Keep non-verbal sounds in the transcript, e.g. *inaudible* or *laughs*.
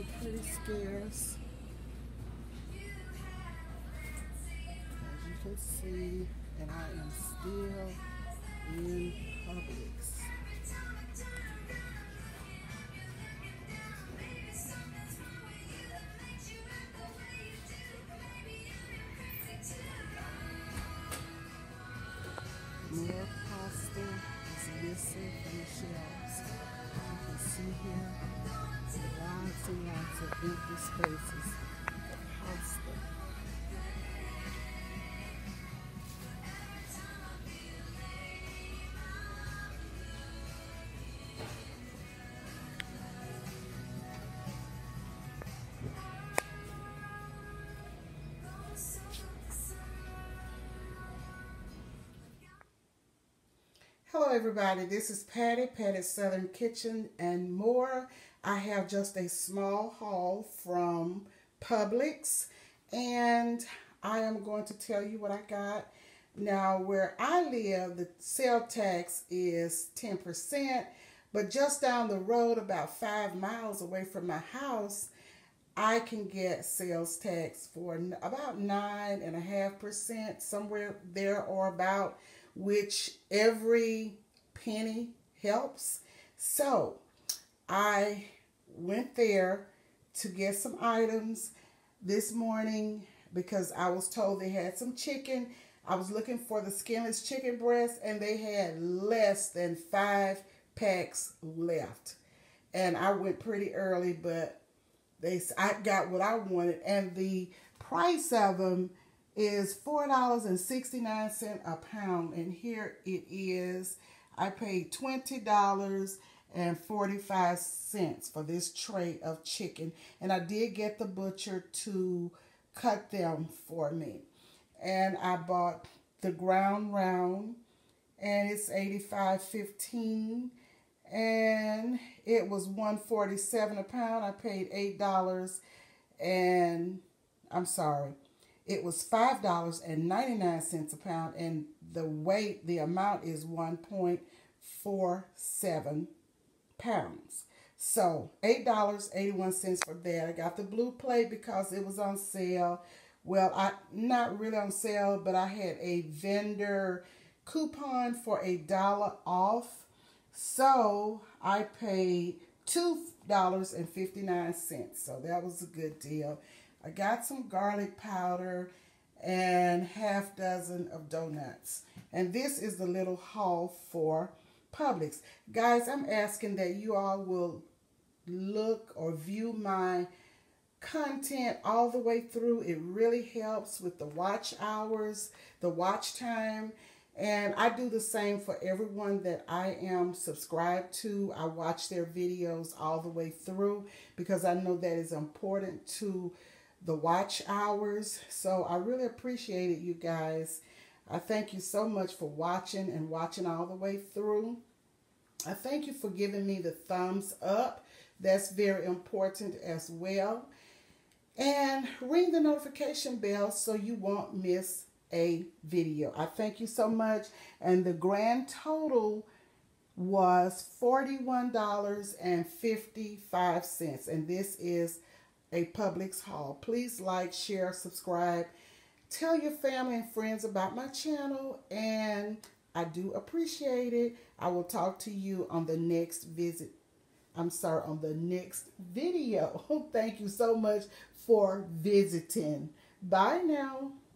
everything pretty scarce. As you can see, and I am still in Publix. More pasta is missing from the shelves. You can see here. Lots and lots of empty spaces Hello everybody, this is Patti, Patti's Southern Kitchen and more. I have just a small haul from Publix and I am going to tell you what I got. Now where I live, the sale tax is 10%, but just down the road about five miles away from my house, I can get sales tax for about nine and a half percent, somewhere there or about which every penny helps. So I went there to get some items this morning because I was told they had some chicken. I was looking for the skinless chicken breast and they had less than five packs left. And I went pretty early, but they I got what I wanted and the price of them is $4.69 a pound. And here it is. I paid $20.45 for this tray of chicken. And I did get the butcher to cut them for me. And I bought the ground round and it's 85.15 and it was 147 a pound. I paid $8 and I'm sorry it was $5.99 a pound and the weight, the amount is 1.47 pounds. So $8.81 for that. I got the blue plate because it was on sale. Well, I not really on sale, but I had a vendor coupon for a dollar off. So I paid $2.59. So that was a good deal. I got some garlic powder and half dozen of donuts. And this is the little haul for Publix. Guys, I'm asking that you all will look or view my content all the way through. It really helps with the watch hours, the watch time. And I do the same for everyone that I am subscribed to. I watch their videos all the way through because I know that is important to the watch hours. So I really appreciate it, you guys. I thank you so much for watching and watching all the way through. I thank you for giving me the thumbs up. That's very important as well. And ring the notification bell so you won't miss a video. I thank you so much. And the grand total was $41.55. And this is a Publix haul. Please like, share, subscribe. Tell your family and friends about my channel and I do appreciate it. I will talk to you on the next visit. I'm sorry, on the next video. *laughs* Thank you so much for visiting. Bye now.